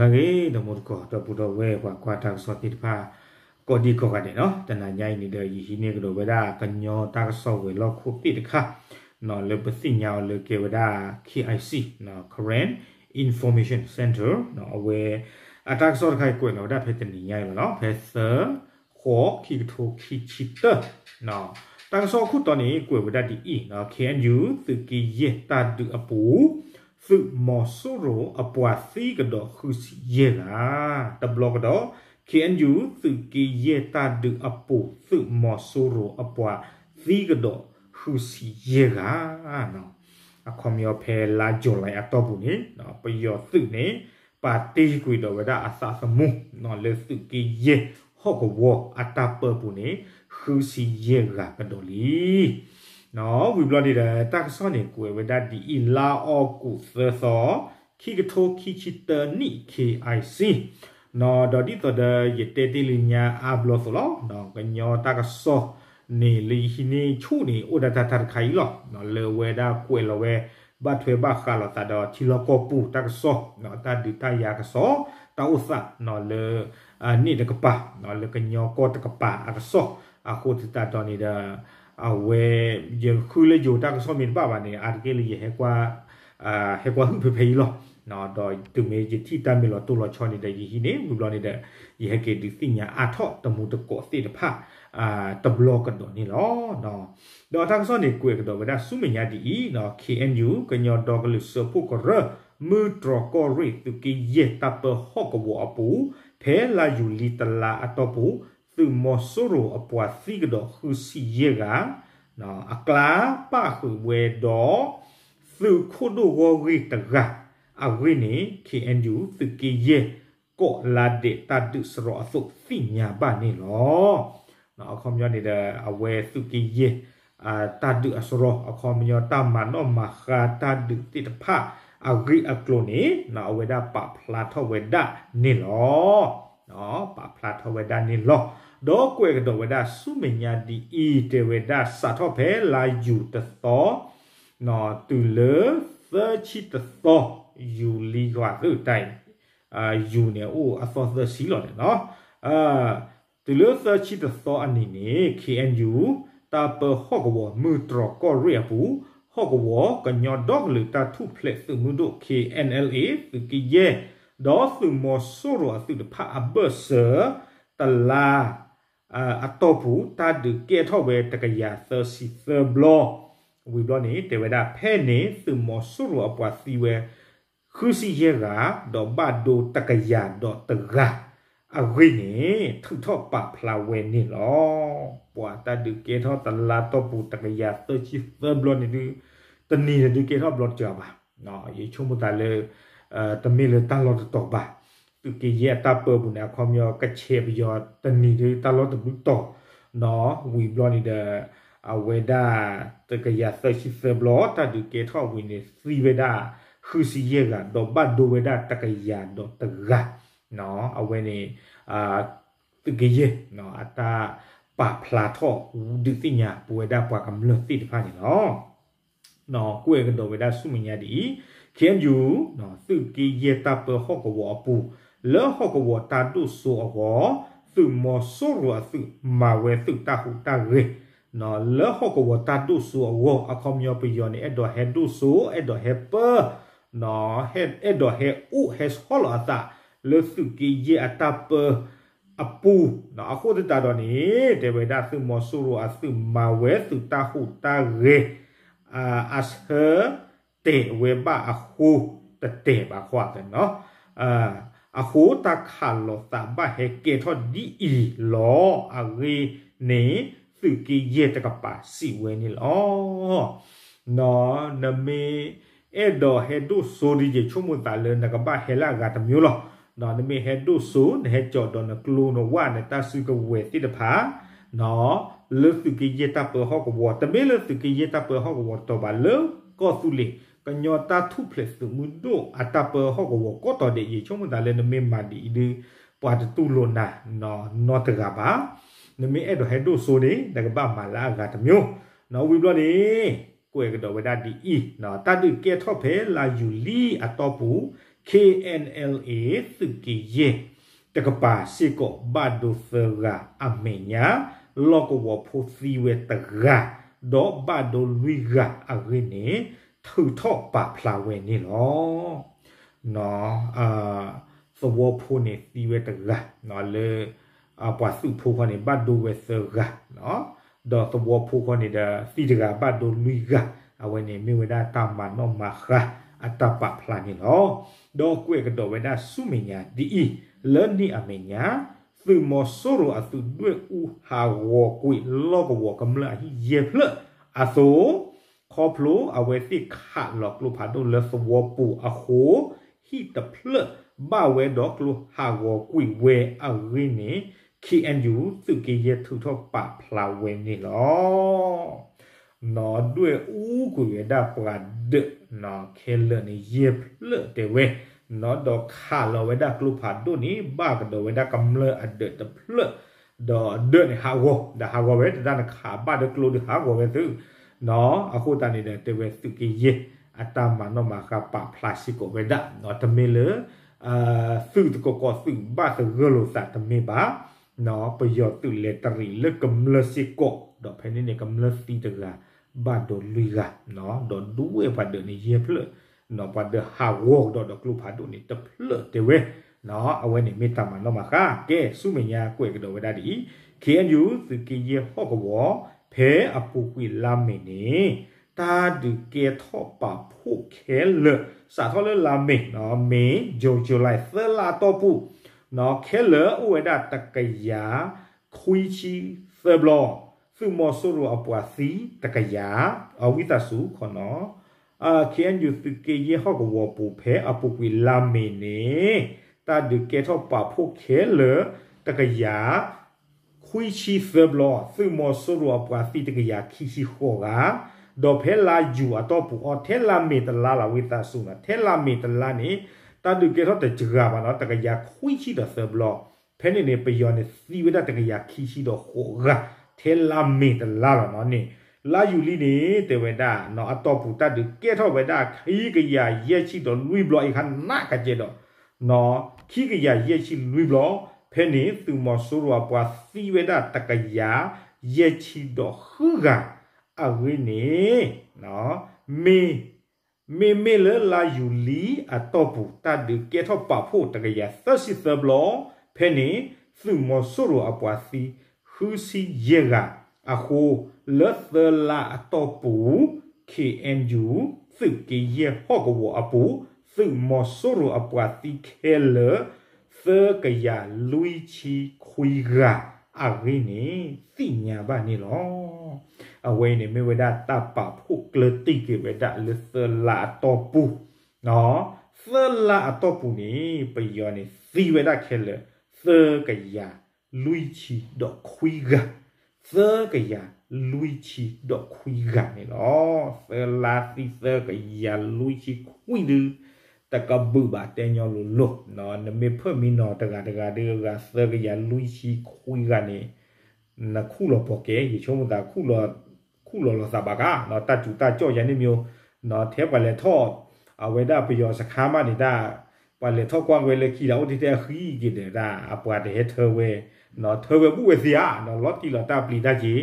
လာကေတမို့ကောတပူတော့ဝဲကွာကွာတာစောတိတဖာကိုဒီကောကတဲ့နော်တနာညိုင်းနေတဲ့ယီဟိနေကတော့ဝဲတာကညောတာဆော့ဝဲလောက်ခုတိတခါနော်လေပစိညာလေကေဝဒါ KIC နော် Current Information Center နော်အဝဲအတက်ဆော့ခိုင်ကွယ်နော်ဒါဖက်တနီညိုင်းနော်ဖက်ဆာခေါ်ခိထိုခိချီတနော်တန်ဆော့ခုတော်နေကွယ်ဝဒါဒီအီနော် KNU သကီယတာဒူအပူ သုမောဆူရိုအပွားစီကတော့ခုစီယေလာတဘလော့ကတော့ KNU သုကီယတာဒူအပူသုမောဆူရိုအပွားစီကတော့ခုစီယေလာနော်အခမယောဖဲလာဂျွန်လိုက်အတော့ဘူးနေနော်ပယောသုနေပါတီကွေတော့ဝဒအဆသမှုနော်လေသုကီယေဟော့ကဝအတပဘူးနေခုစီယေလာကတော့လီ နော်ဝီဘလနေတဲ့တက်ဆောနေကိုဝဒဒီအီလာအောကုသသောခိကထိုခိချီတနီ KIC နော်ဒေါ်ဒီတော့တဲ့ရတဲ့တီလညာအဘလောဆိုလောနော်ကညောတက်ဆောနေလီဟိနေချူနေဥဒတတခိုင်လောနော်လေဝဒါကွယ်လောဝဲဘတ်ထွေဘခါလတာတော့ချီလောကောပူတက်ဆောနော်တဒီတယာကဆောတာဥသနော်လေအနိတကပါနော်လေကညောကောတကပါအကဆောအခုတတတော်နေတဲ့ အဝဲရခုလေဂျိုတာကဆောမင်ပါပါနေအာကေလီဟဲကွာအာဟဲကွာဟဖေဖေလောနော်တော့သူမေဂျတီတမီလောတူလောချောနေတဲ့ယီဟီနေဝီဘလောနေတဲ့ယီဟကေဒီသိညာအထော့တမှုတကောသိတဖအာတဘလောကတော့နေလောနော်တော့တာကဆောနေကွေကတော့ဗဒါဆုမညာဒီနော် KNU ကညောတော့ကလူစပုကရမူတရကောရီသူကီယက်တပ်ဟော့ကဘောအပူဖဲလာယူလီတလာအတော့ပူ သူမောဆိုရိုအပွားစီကတော့ခုစီယေကနော်အကလာပခုဝဲတော့သူခုဒိုဝဂီတကအဝိနေ KNU သူကီယေကောလာဒေတာဒုစရောအသုသိညာပါနေလောနော်အခေါမျောနေတဲ့အဝဲသူကီယေအာတာဒုအစရောအခေါမျောတမနောမခာတာဒုတိတဖအဂရိအကလိုနေနော်အဝဲဒါပဖလာထဝဲဒါနေလောနော်ပဖလာထဝဲဒါနေလော ဒေါ်ကွေကတော့ဝဒဆုမညာဒီအီတေဝဒစာတော့ဖဲလာယူတသောနော်တူလေသချီတသောယူလီကွာသူတိုင်အာယူနေအိုအသောသစီလောတယ်နော်အာတူလေသချီတသောအနေနဲ့ KNU တာပဟော့ကဝမူတရကောရီယပူဟော့ကဝကညောဒေါကလူတာထုဖလက်သူမှုတို့ KNLA သူကီယေဒေါ်သူမောဆိုရသူတဖအဘဆာတလာ အတော့ဘူးတာဒကဲထော့ပဲတကရသစီသဘလောဝီဘလောနေတေဝဒဖဲနေသူမောဆူရအပွားစီဝဲခုစီရကတော့ဘတ်ဒိုတကရတော့တကအဝိနေထုထော့ပဖလာဝဲနေလောပွာတာဒကဲထော့တလာတော့ဘူးတကရသစီသဘလောနေဒီတနီဒီကဲထော့ဘလောကြပါနော်ရေချုံမတလေအဲတမီလေတန်လောတော့ပါ သူကရတာပဘူးနာခေါမျောကချေဘယောတနီဒီတလောတဘူတော့နော်ဝီဘလောနေတဲ့အဝေဒာတကရသရှိဖဘလောတာဒီကေထောဝီနေသီဝေဒာခုစီယေကတော့ဘတ်ဒိုဝေဒာတကရတော့တကနော်အဝေနေအာတကရနော်အတာပပလာထောဒီတိညာပဝေဒာပကမလတိတဖာနေနော်နော်ကိုယ်ကတော့ဝေဒာဆုမညာဒီခင်ယူနော်သူကီယေတာပဟောကဝအပူ လောဟကဝတာတုဆိုအောသူမောဆိုရသူမာဝဲသူတာဟုတာရေနော်လောဟကဝတာတုဆိုအောအခေါမျောပယောနေအဲ့တော့ဟက်တုဆိုအဲ့တော့ဟက်ပါနော်ဟက်အဲ့တော့ဟက်ဥဟက်ဟောလာတာလောသူကီယေအတပအပူနော်အခုတတော်နေတေဝဒသူမောဆိုရအသူမာဝဲသူတာဟုတာရေအာအစဟတေဝေဘအခုတတေပါခွာတယ်နော်အာ အခုတခါလောတာဘဟေကေထောဒီအီလောအဂေနေသူကီယေတကပါစီဝဲနေလောနော်နမေအဲ့တော့ဟေဒုဆိုဒီချွမတာလနကဘာဟေလာဂတ်မျိုးလောနော်နမေဟေဒုဆိုနေကြော်တော့နကလိုနဝနတဆုကဝဲတိတဖာနော်လေသူကီယေတပဟောကဝတမေလေသူကီယေတပဟောကဝတော့ဘာလေကောသူလေ ကညောတာထုပလက်သူမွဒိုအတပဟောကဝကောတော်တဲ့ရေချုံမတာလဲနမေမာဒီဒီပွာတတူလိုနာနော်နော်တကပါနမေအဲ့တော့ဟဲဒိုဆိုနေတကပါမာလာကတမျိုးနော်ဝီဘလနေကိုယ်ကတော့ဝဒဒီအီနော်တတုကေထော့ဖဲလာယူလီအတော့ဘူး KNLA စုကီယေတကပါစီကိုဘတ်ဒိုဆရာအမေညာလောကဝဖိုစီဝဲတရာဒေါ်ဘတ်ဒိုလူရာအရင်းနေ ထူထော့ပါဖလာဝဲနေလောနော်အာစဝဖိုနေစီဝဲတရာနော်လေအပွားစုဖိုခနေဘတ်ဒိုဝဲဆရာနော်ဒေါ်စဝဖိုခနေတာစီတရာဘတ်ဒိုလူရာအဝဲနေမြေဝဒတာမနောမခရာအတပဖလာနေလောဒေါ်ကွေကတော့ဝဲဒါစုမညာဒီလနီအမညာသူမောဆိုရအသူတွေ့ဦးဟာဝကွေလောကဝကမလာဟိယေဖလအသော ခေါပလိုအဝဲတိခါလောကလူဖာဒိုလသဝပူအခိုဟိတဖလဘာဝဲဒေါကလူဟာဝကွေဝဲအရင်းနေ KNU သူကေရထူထောပဖလာဝဲနေလောနော်တွေ့ဦးကိုရတာပကဒနော်ခဲလနေယေဖလတဲ့ဝဲနော်တော့ခါလောဝဒကလူဖာဒိုနီဘာကဒဝဒကမ္လအဒတဖလတော့ဒနဟာဝဒါဟာဝဝဲတဒနခါဘာဒကလူဟာဝဝဲသူ နော်အခုတန်နေတဲ့တေဝဲသူကီယေအတမနောမခပပလာစီကိုဝဒနော်တမေလအာသူတကောကောသူဘာသဂလိုစာတမေပါနော်ပယောတူလက်တရီလကမ္လစီကိုတော့ဖဲနေနေကမ္လစီတကဘာဒိုလူကနော်တော့ဒူဝဲပါဒနေယေဖလနော်ပါဒဟာဝေါတော့တော့ကလုဖာဒိုနေတဖလတေဝဲနော်အဝဲနေမေတ္တာမနော်မခါကဲစုမညာကွဲကတော့ဝဒဒီ KNU သကေရဟော့ကဝ ဖဲအပူကွေလာမေနေတာဒီကေထော့ပါဖို့ခဲလစာထောလလာမေနော်မေဂျိုဂျူလိုက်သလာတော့ပူနော်ခဲလဥဝဒတကယာခွီချီသဘလောစုမောဆူရအပွားစီတကယာအဝိတဆုခနော်အာခင်ယူစကေယေဟောကဝပူဖဲအပူကွေလာမေနေတာဒကေထောပါဖို့ခဲလတက ယာခွီချီဖဘလောသုမောဆရပွားစီတကယာခီချီခောကဒေါ်ဖဲလာယူအတော့ပူအထဲလာမေတလာလာဝိသဆုနာထဲလာမေတလာနေတာဒကေထောတကြကပါနော်တကယာခွီချီတဲ့ဆဘလောဖဲနေနေပယောနေစီဝဒတကယာခီချီတော့ဟောကထဲလာမေတလာလာနော်နေလာယူလီနေတေဝဒနော်အတော့ပူတတ်ဒီကဲထောဝဒခီကရရက်ချီတော့လူဘလောအခါနာကကြတော့နော်ခီကရရက်ချီလူဘလော ဖဲနေသူမဆိုးရပွားစီဝဒတကရရက်ချီတော့ခုကအဝင်းနေနော်မေမေမေလလာယူလီအတော့ပူတတ်ဒီကဲထောပဖို့တကရသစီသဘလောဖဲနေသူမဆိုးရပွားစီခူစီယေကအခုလသလာအတော့ပူ KNU သုကေရဟောကဝအပူသုမောဆိုရအပွားတိခဲလ စေကရလူချီခွေကအာရင်းနေသိညာပါနေလောအဝဲနေမေဝဒတပဖုကလတိကေဝဒလစလာတော့ပူနော်စလာတော့ပူနေပယောနေစီဝဒခဲလေစေကရလူချီတော့ခွေကစေကရလူချီတော့ခွေကနေလောစလာစီစေကရလူချီခွေလူ တကဘူပါတဲညောလူလို့နော်နမေဖွဲ့မီနော်တကတကတေကဆရရလူရှိခွေကနေနခုလောပေါကေရေချုံတာခုလောခုလောလောစပါကနော်တတူတကြော့ရနေမျိုးနော်ထဲပါလေထော့အဝေဒပယောစခါမနေတာပါလေထော့ကွန်ဝဲလေခီလာဦးတီတဲခီကြီးတဲ့ဒါအပွားတဲ့ထဝဲနော်ထဝဲဘူးဝဲစီယာနော်လော်တီလော်တာပလီဒါကြီး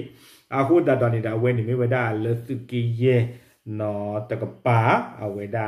အခုဒါတော်နေတာဝဲနေမေဝဒါလစုကီယေနော်တကပါအဝေဒါ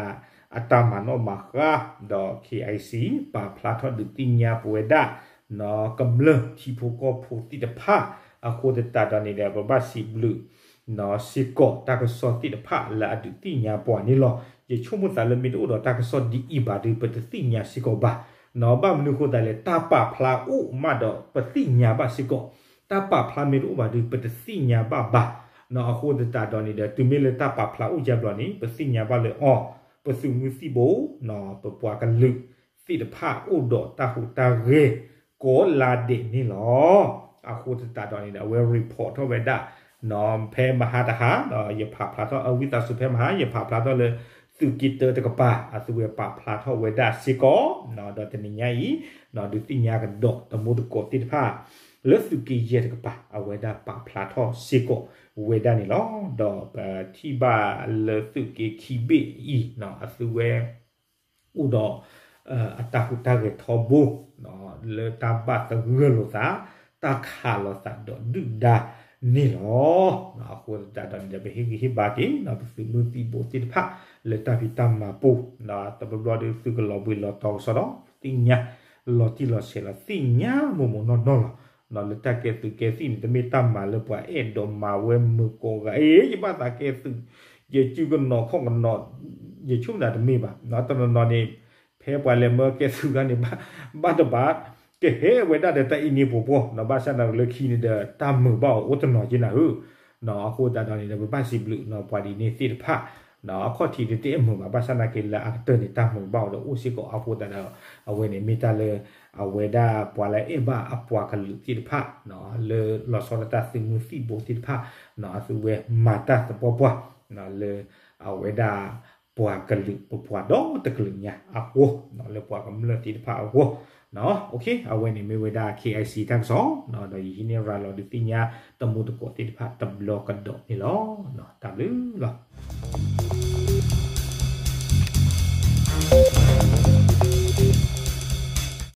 atama no maka do KIC pa plato de tinya pueda no kamle tipo ko po ti de pa ako de ta da ni de go ba si blue no si ko ta ko so ti de pa la du tinya po ni lo ye chu mu ta le mi do ta ko so di i ba de pe tinya si ko ba no ba mu ko da le ta pa pla u ma do pe tinya ba si ko ta pa pla mi do ba de pe tinya ba ba no ako de ta da ni de tu mi le ta pa pla u ja blo ni pe tinya ba le o ပစုမှုစီဘောနော်ပပွားကလုစီတဖာဥဒတဟုတရေကိုလာဒေနီလောအခုတတတော်နေတာ well report တော့ပဲဒါနော်ဖဲမဟာတဟာနော်ယဖဖလာတော့အဝိတစုဖဲမဟာယဖဖလာတော့လေသူကိတတကပါအသူဝပဖလာတော့ဝေဒါစီကောနော်တော့တနိညာဤနော်ဒုတိညာကတော့တမှုတကိုတိတဖာ လစုကီရတကပါအဝေဒပါဖလာထောစေကိုဝေဒနီလောဒေါ်တိဘာလစုကီခီဘီဤနော်အစုဝဲဥတော့အတခုတကေထောဘူနော်လေတပတ်တငွေလို့သာတခါလို့သာတော့ဒုဒါနေလောနော်ခုတာတန်ကြပဲဟိဟိဘာတီနော်ပစီမူတီဘိုတိဖာလေတာဖီတမ်မာပူနော်တဘဘလောဒီစုကလောဘီလောတောဆောတော့တင်ညာလောတီလောဆေလာတင်ညာမမနော်နော် နော်လေတာကေသူကေစီတမေတမ်မာလေပွားအဲ့ဒိုမာဝဲမကိုကအေးဘာတာကေသူယေချူကနော်ခေါကနော်ယေချူတာတမေပါနော်တနော်နေဖဲပွားလေမကေသူကနေဘာဘာတဘာကဲဟဲဝဲတာတဲ့တိုင်နေပို့ပေါ့နော်ဘာရှာနာလခီနေတဲ့တမ်မဘောဥတနော်ကျင်နာဟုနော်အခုတာတော်နေတဲ့ဘာစီဘလူနော်ပွားဒီနေစစ်ဖာနော်ခေါ်တီတဲ့အမှုမှာဘာရှာနာကေလာအတန်နေတာမဘောတော့ဥစီကိုအဖို့တနော်အဝဲနေမီတာလေ အဝဲဒါပွာလေအဘအပွားကလူတိဖာနော်လေလောစောတာစင်မူစီဘိုတိဖာနော်အစုဝဲမာတာစပေါ်ပွားနော်လေအဝဲဒါပွားကလူပွားတော့တကလူညာအဟောနော်လေပွားကမလတိဖာအဟောနော်โอเคအဝဲနေမေဝဒါ KIC တက်ဆောနော်တော့ယင်းနေရလောဒီပညာတမှုတကိုတိဖာတဘလော့ကတော့နေလောနော်တဘလူလော